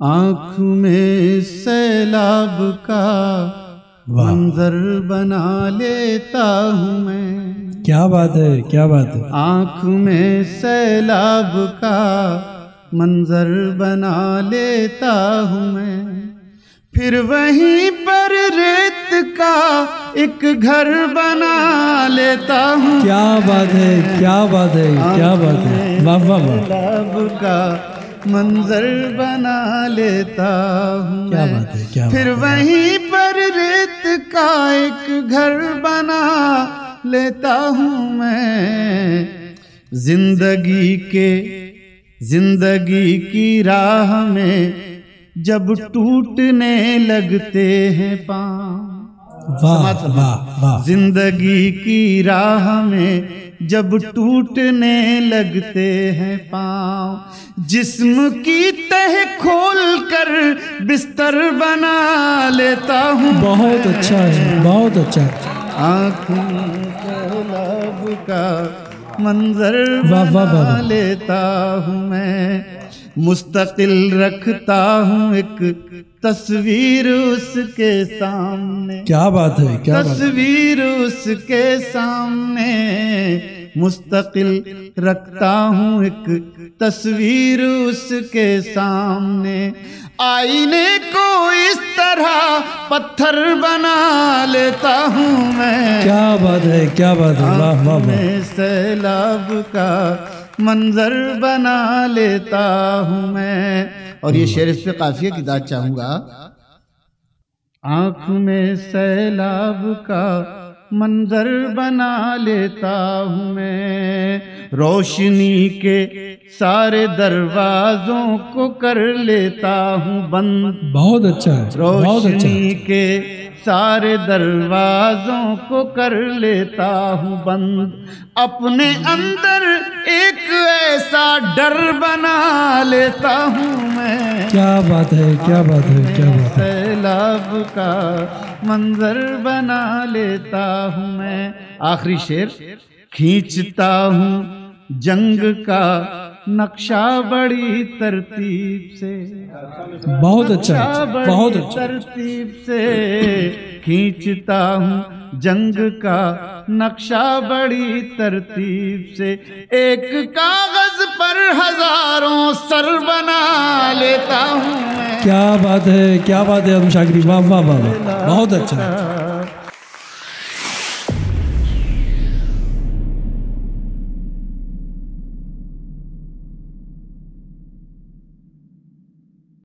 आँख में सैलाब का मंजर बना लेता हूँ मैं। क्या बात है क्या बात है? आँख में सैलाब का मंजर बना लेता हूँ मैं। फिर वहीं पर रेत का एक घर बना लेता हूँ। क्या बात है क्या बात है क्या बात है। वाह वाह वाह। सैलाब का मंजर बना लेता हूँ क्या बात है क्या फिर वहीं पर रेत का एक घर बना लेता हूँ मैं। ज़िंदगी के ज़िंदगी की राह में जब टूटने लगते हैं पाँव वाह वाह वाह। ज़िंदगी की राह में जब टूटने लगते हैं पाँव जिस्म की तह खोल कर बिस्तर बना लेता हूँ बहुत अच्छा है बहुत अच्छा आँखों लब का मंजर बना लेता हूँ मैं। मुस्तकिल रखता हूँ एक तस्वीर उसके सामने। क्या बात है क्या बात तस्वीर उसके सामने। मुस्तकिल रखता हूँ एक तस्वीर उसके सामने। आईने को इस तरह पत्थर बना लेता हूँ मैं। क्या बात है क्या बात है। वाह वाह वाह। सैलाब का मंजर बना लेता हूँ मैं। और ये शेर इस पे काफिया की दाद चाहूँगा। आँख में सैलाब का मंजर बना लेता हूँ मैं। रोशनी के सारे दरवाजों को कर लेता हूँ बंद। बहुत अच्छा है बहुत अच्छा रोशनी के सारे दरवाजों को कर लेता हूँ बंद। अपने अंदर एक ऐसा डर बना लेता हूँ मैं। क्या बात है क्या बात है क्या बात है। सैलाब का मंजर बना लेता हूँ मैं। आखिरी शेर। खींचता हूँ जंग का नक्शा बड़ी तरतीब से। बहुत अच्छा बहुत अच्छा। तरतीब से खींचता हूँ जंग का। नक्शा बड़ी तरतीब से एक कागज़ पर हज़ारों सर बना लेता हूँ क्या बात है क्या बात है हम शाकरी वाह वाह वाह बहुत अच्छा।